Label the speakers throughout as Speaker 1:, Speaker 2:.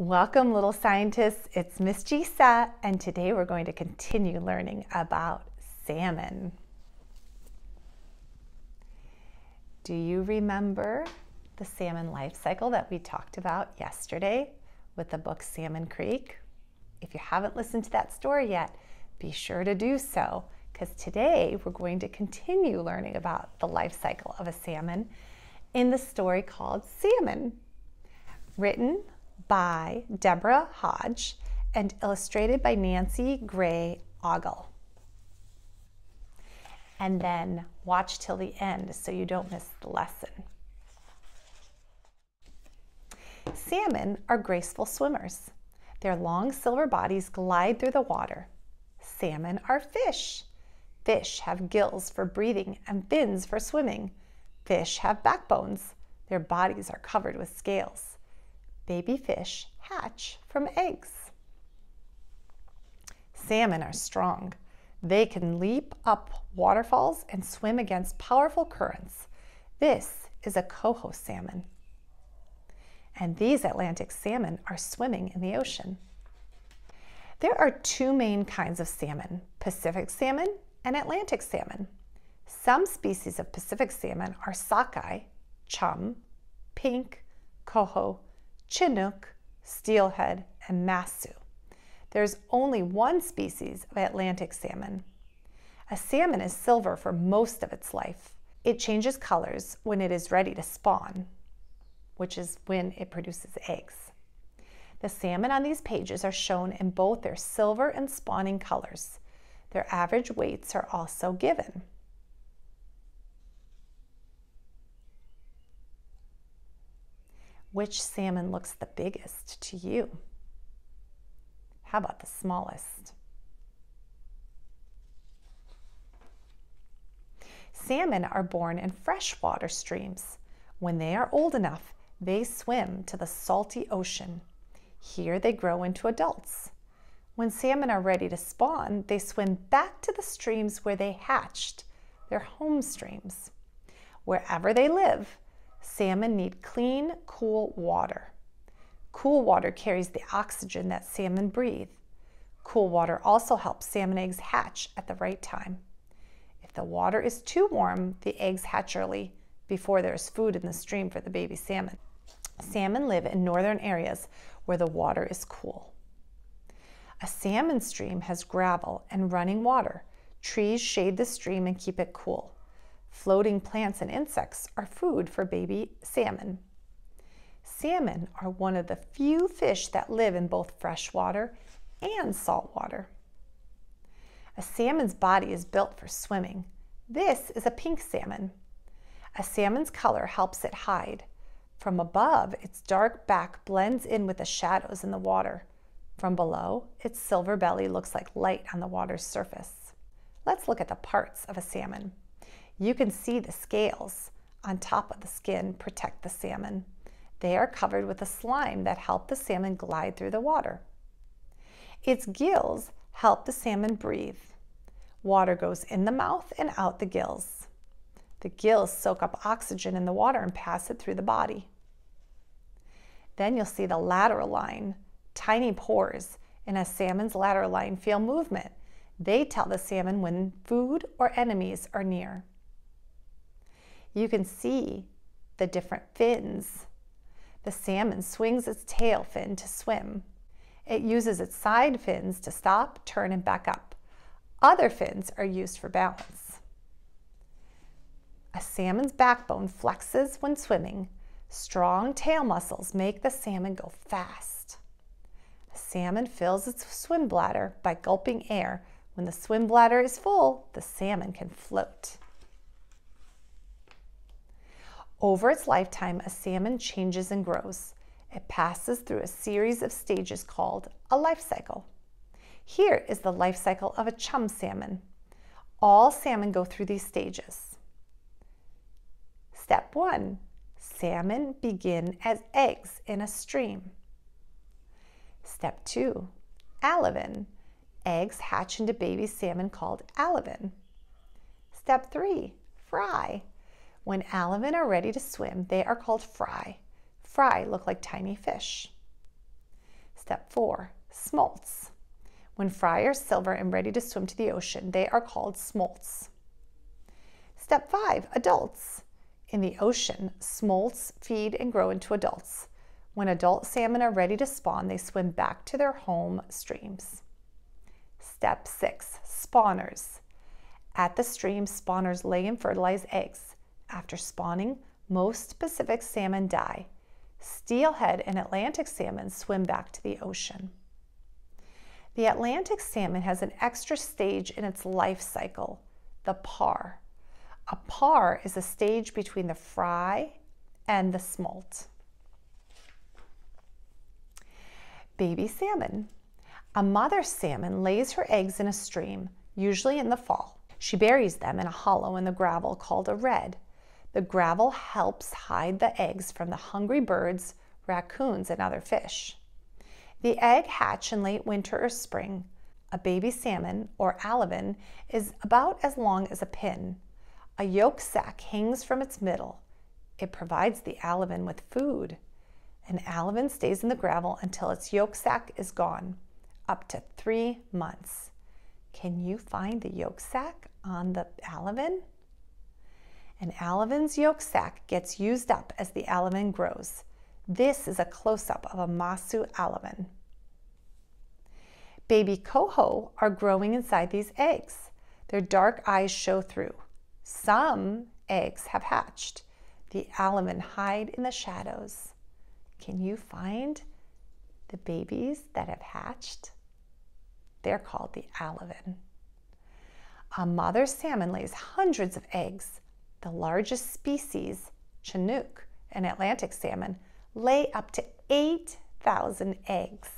Speaker 1: Welcome, little scientists. It's Miss Gisa, and today we're going to continue learning about salmon. Do you remember the salmon life cycle that we talked about yesterday with the book Salmon Creek? If you haven't listened to that story yet, be sure to do so because today we're going to continue learning about the life cycle of a salmon in the story called Salmon, written by Deborah Hodge and illustrated by Nancy Gray Ogle. And then watch till the end so you don't miss the lesson. Salmon are graceful swimmers. Their long silver bodies glide through the water. Salmon are fish. Fish have gills for breathing and fins for swimming. Fish have backbones. Their bodies are covered with scales baby fish hatch from eggs. Salmon are strong. They can leap up waterfalls and swim against powerful currents. This is a coho salmon. And these Atlantic salmon are swimming in the ocean. There are two main kinds of salmon, Pacific salmon and Atlantic salmon. Some species of Pacific salmon are sockeye, chum, pink, coho, Chinook, steelhead, and masu. There's only one species of Atlantic salmon. A salmon is silver for most of its life. It changes colors when it is ready to spawn, which is when it produces eggs. The salmon on these pages are shown in both their silver and spawning colors. Their average weights are also given. Which salmon looks the biggest to you? How about the smallest? Salmon are born in freshwater streams. When they are old enough, they swim to the salty ocean. Here they grow into adults. When salmon are ready to spawn, they swim back to the streams where they hatched, their home streams. Wherever they live, Salmon need clean, cool water. Cool water carries the oxygen that salmon breathe. Cool water also helps salmon eggs hatch at the right time. If the water is too warm, the eggs hatch early before there is food in the stream for the baby salmon. Salmon live in northern areas where the water is cool. A salmon stream has gravel and running water. Trees shade the stream and keep it cool. Floating plants and insects are food for baby salmon. Salmon are one of the few fish that live in both freshwater and saltwater. A salmon's body is built for swimming. This is a pink salmon. A salmon's color helps it hide. From above, its dark back blends in with the shadows in the water. From below, its silver belly looks like light on the water's surface. Let's look at the parts of a salmon. You can see the scales on top of the skin protect the salmon. They are covered with a slime that help the salmon glide through the water. Its gills help the salmon breathe. Water goes in the mouth and out the gills. The gills soak up oxygen in the water and pass it through the body. Then you'll see the lateral line, tiny pores in a salmon's lateral line feel movement. They tell the salmon when food or enemies are near you can see the different fins. The salmon swings its tail fin to swim. It uses its side fins to stop, turn, and back up. Other fins are used for balance. A salmon's backbone flexes when swimming. Strong tail muscles make the salmon go fast. A salmon fills its swim bladder by gulping air. When the swim bladder is full, the salmon can float. Over its lifetime, a salmon changes and grows. It passes through a series of stages called a life cycle. Here is the life cycle of a chum salmon. All salmon go through these stages. Step one, salmon begin as eggs in a stream. Step two, alevin. Eggs hatch into baby salmon called alevin. Step three, fry. When alevin are ready to swim, they are called fry. Fry look like tiny fish. Step four, smolts. When fry are silver and ready to swim to the ocean, they are called smolts. Step five, adults. In the ocean, smolts feed and grow into adults. When adult salmon are ready to spawn, they swim back to their home streams. Step six, spawners. At the stream, spawners lay and fertilize eggs. After spawning, most Pacific salmon die. Steelhead and Atlantic salmon swim back to the ocean. The Atlantic salmon has an extra stage in its life cycle, the parr. A parr is a stage between the fry and the smolt. Baby salmon. A mother salmon lays her eggs in a stream, usually in the fall. She buries them in a hollow in the gravel called a redd. The gravel helps hide the eggs from the hungry birds, raccoons, and other fish. The egg hatch in late winter or spring. A baby salmon, or alevin, is about as long as a pin. A yolk sac hangs from its middle. It provides the alevin with food. An alevin stays in the gravel until its yolk sac is gone, up to three months. Can you find the yolk sac on the alevin? An alevin's yolk sac gets used up as the alevin grows. This is a close-up of a masu alevin. Baby coho are growing inside these eggs. Their dark eyes show through. Some eggs have hatched. The alevin hide in the shadows. Can you find the babies that have hatched? They're called the alevin. A mother salmon lays hundreds of eggs. The largest species, Chinook, an Atlantic salmon, lay up to 8,000 eggs.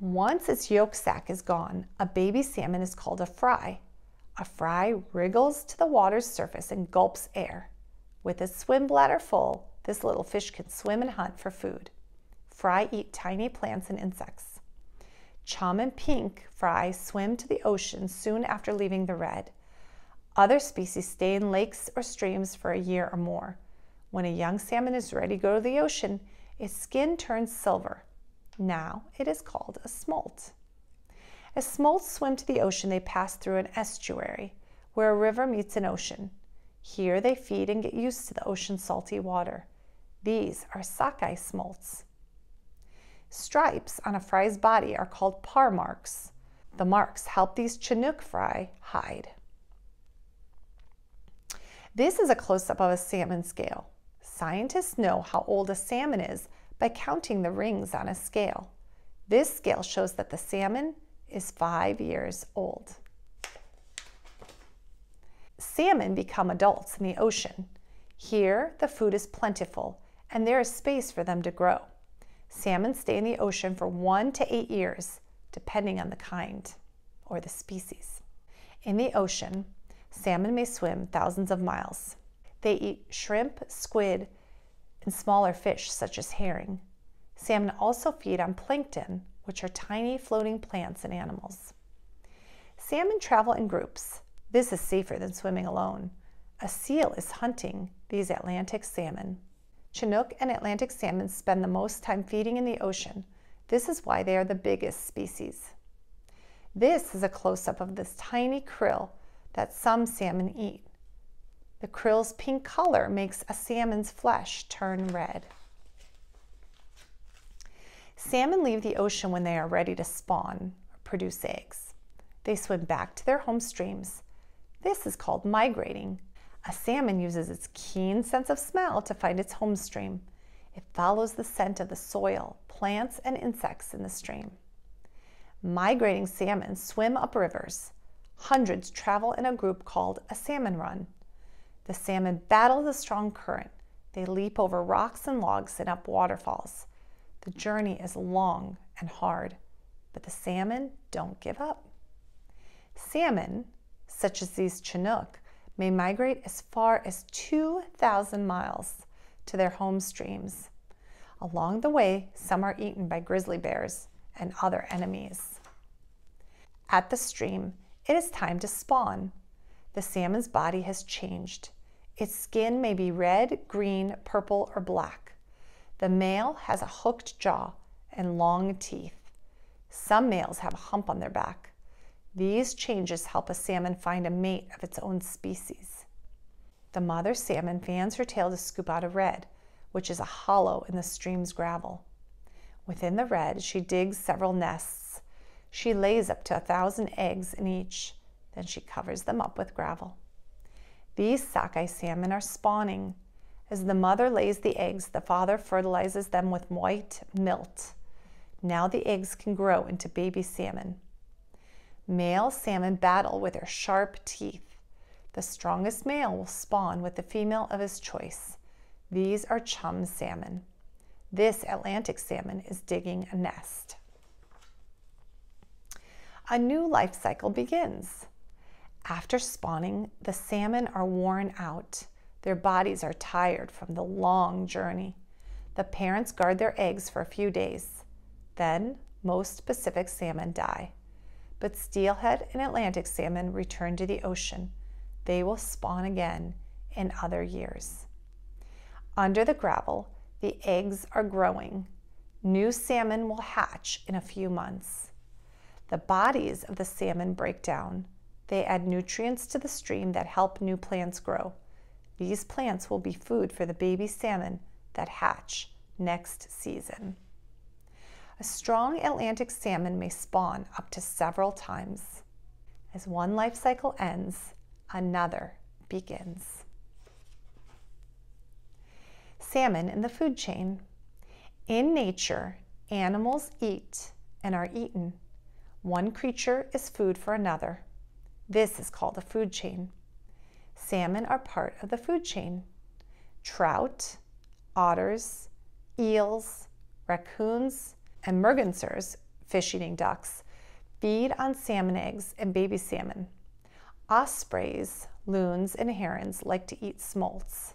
Speaker 1: Once its yolk sac is gone, a baby salmon is called a fry. A fry wriggles to the water's surface and gulps air. With its swim bladder full, this little fish can swim and hunt for food. Fry eat tiny plants and insects. Chum and pink fry swim to the ocean soon after leaving the redd. Other species stay in lakes or streams for a year or more. When a young salmon is ready to go to the ocean, its skin turns silver. Now it is called a smolt. As smolts swim to the ocean, they pass through an estuary, where a river meets an ocean. Here they feed and get used to the ocean's salty water. These are sockeye smolts. Stripes on a fry's body are called parr marks. The marks help these Chinook fry hide. This is a close-up of a salmon scale. Scientists know how old a salmon is by counting the rings on a scale. This scale shows that the salmon is five years old salmon become adults in the ocean. Here, the food is plentiful and there is space for them to grow. Salmon stay in the ocean for one to eight years, depending on the kind or the species. In the ocean, salmon may swim thousands of miles. They eat shrimp, squid, and smaller fish such as herring. Salmon also feed on plankton, which are tiny floating plants and animals. Salmon travel in groups. This is safer than swimming alone. A seal is hunting these Atlantic salmon. Chinook and Atlantic salmon spend the most time feeding in the ocean. This is why they are the biggest species. This is a close-up of this tiny krill that some salmon eat. The krill's pink color makes a salmon's flesh turn red. Salmon leave the ocean when they are ready to spawn or produce eggs. They swim back to their home streams this is called migrating. A salmon uses its keen sense of smell to find its home stream. It follows the scent of the soil, plants, and insects in the stream. Migrating salmon swim up rivers. Hundreds travel in a group called a salmon run. The salmon battle the strong current. They leap over rocks and logs and up waterfalls. The journey is long and hard, but the salmon don't give up. Salmon such as these Chinook, may migrate as far as 2,000 miles to their home streams. Along the way, some are eaten by grizzly bears and other enemies. At the stream, it is time to spawn. The salmon's body has changed. Its skin may be red, green, purple, or black. The male has a hooked jaw and long teeth. Some males have a hump on their back. These changes help a salmon find a mate of its own species. The mother salmon fans her tail to scoop out a redd, which is a hollow in the stream's gravel. Within the redd, she digs several nests. She lays up to a thousand eggs in each. Then she covers them up with gravel. These sockeye salmon are spawning. As the mother lays the eggs, the father fertilizes them with white milt. Now the eggs can grow into baby salmon. Male salmon battle with their sharp teeth. The strongest male will spawn with the female of his choice. These are chum salmon. This Atlantic salmon is digging a nest. A new life cycle begins. After spawning, the salmon are worn out. Their bodies are tired from the long journey. The parents guard their eggs for a few days. Then, most Pacific salmon die. But steelhead and Atlantic salmon return to the ocean. They will spawn again in other years. Under the gravel, the eggs are growing. New salmon will hatch in a few months. The bodies of the salmon break down. They add nutrients to the stream that help new plants grow. These plants will be food for the baby salmon that hatch next season. A strong Atlantic salmon may spawn up to several times. As one life cycle ends, another begins. Salmon in the food chain. In nature, animals eat and are eaten. One creature is food for another. This is called a food chain. Salmon are part of the food chain. Trout, otters, eels, raccoons, and mergansers, fish-eating ducks, feed on salmon eggs and baby salmon. Ospreys, loons, and herons like to eat smolts.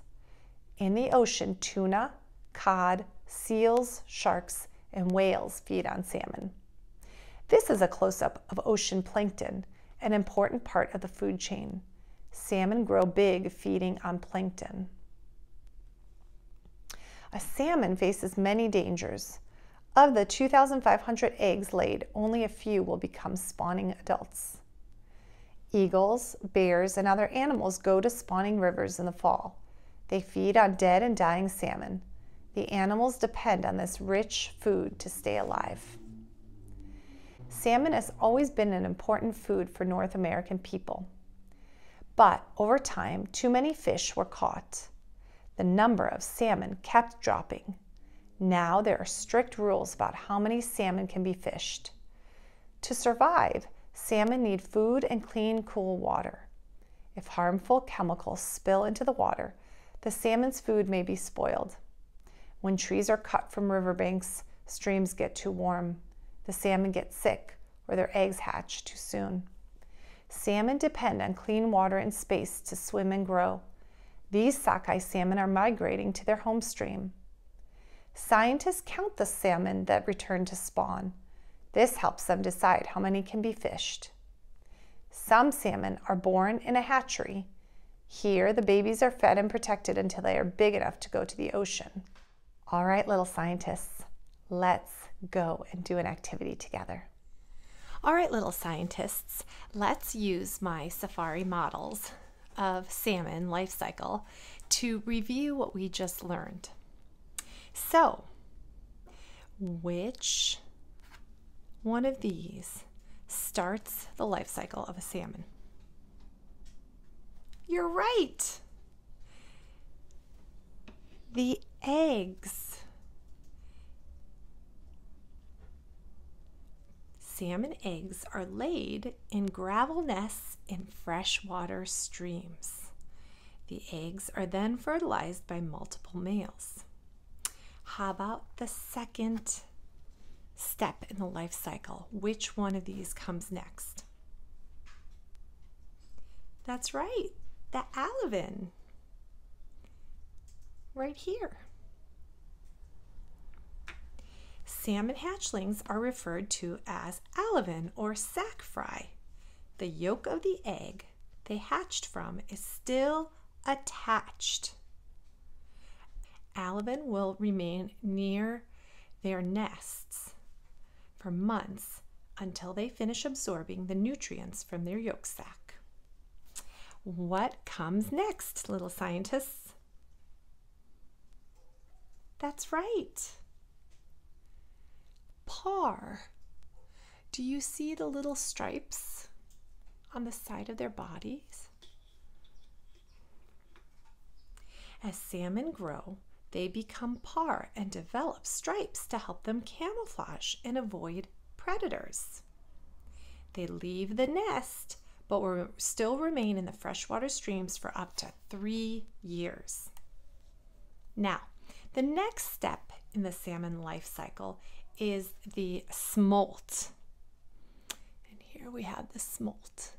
Speaker 1: In the ocean, tuna, cod, seals, sharks, and whales feed on salmon. This is a close-up of ocean plankton, an important part of the food chain. Salmon grow big feeding on plankton. A salmon faces many dangers. Of the 2,500 eggs laid, only a few will become spawning adults. Eagles, bears, and other animals go to spawning rivers in the fall. They feed on dead and dying salmon. The animals depend on this rich food to stay alive. Salmon has always been an important food for North American people. But over time, too many fish were caught. The number of salmon kept dropping now there are strict rules about how many salmon can be fished. To survive, salmon need food and clean, cool water. If harmful chemicals spill into the water, the salmon's food may be spoiled. When trees are cut from riverbanks, streams get too warm. The salmon get sick or their eggs hatch too soon. Salmon depend on clean water and space to swim and grow. These sockeye salmon are migrating to their home stream. Scientists count the salmon that return to spawn. This helps them decide how many can be fished. Some salmon are born in a hatchery. Here, the babies are fed and protected until they are big enough to go to the ocean. All right, little scientists, let's go and do an activity together.
Speaker 2: All right, little scientists, let's use my safari models of salmon life cycle to review what we just learned. So, which one of these starts the life cycle of a salmon? You're right. The eggs. Salmon eggs are laid in gravel nests in freshwater streams. The eggs are then fertilized by multiple males. How about the second step in the life cycle? Which one of these comes next? That's right, the alevin. Right here. Salmon hatchlings are referred to as alevin or sac fry. The yolk of the egg they hatched from is still attached alevin will remain near their nests for months until they finish absorbing the nutrients from their yolk sac. What comes next, little scientists? That's right. Parr. Do you see the little stripes on the side of their bodies? As salmon grow, they become parr and develop stripes to help them camouflage and avoid predators. They leave the nest but will still remain in the freshwater streams for up to three years. Now, the next step in the salmon life cycle is the smolt. And here we have the smolt.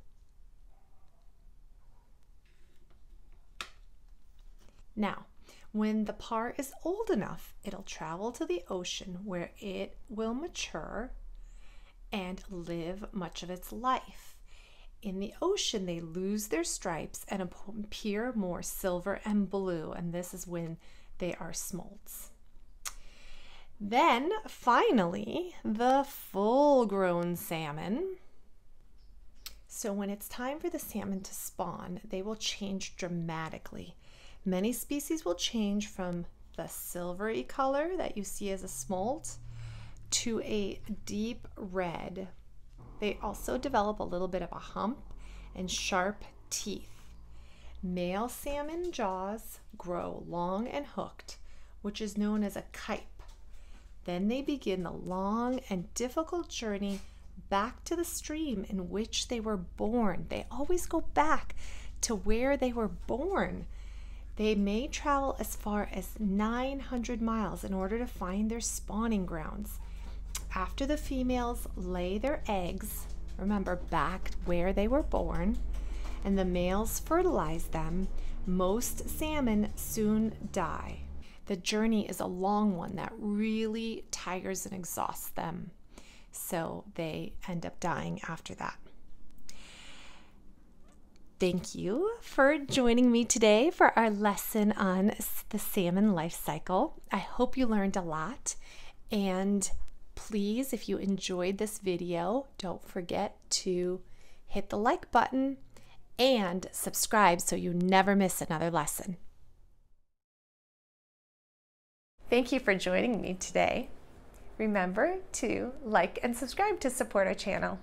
Speaker 2: Now, when the parr is old enough, it'll travel to the ocean where it will mature and live much of its life. In the ocean, they lose their stripes and appear more silver and blue, and this is when they are smolts. Then, finally, the full grown salmon. So, when it's time for the salmon to spawn, they will change dramatically. Many species will change from the silvery color that you see as a smolt to a deep red. They also develop a little bit of a hump and sharp teeth. Male salmon jaws grow long and hooked, which is known as a kype. Then they begin the long and difficult journey back to the stream in which they were born. They always go back to where they were born. They may travel as far as 900 miles in order to find their spawning grounds. After the females lay their eggs, remember back where they were born, and the males fertilize them, most salmon soon die. The journey is a long one that really tires and exhausts them, so they end up dying after that. Thank you for joining me today for our lesson on the salmon life cycle. I hope you learned a lot. And please, if you enjoyed this video, don't forget to hit the like button and subscribe so you never miss another lesson.
Speaker 1: Thank you for joining me today. Remember to like and subscribe to support our channel.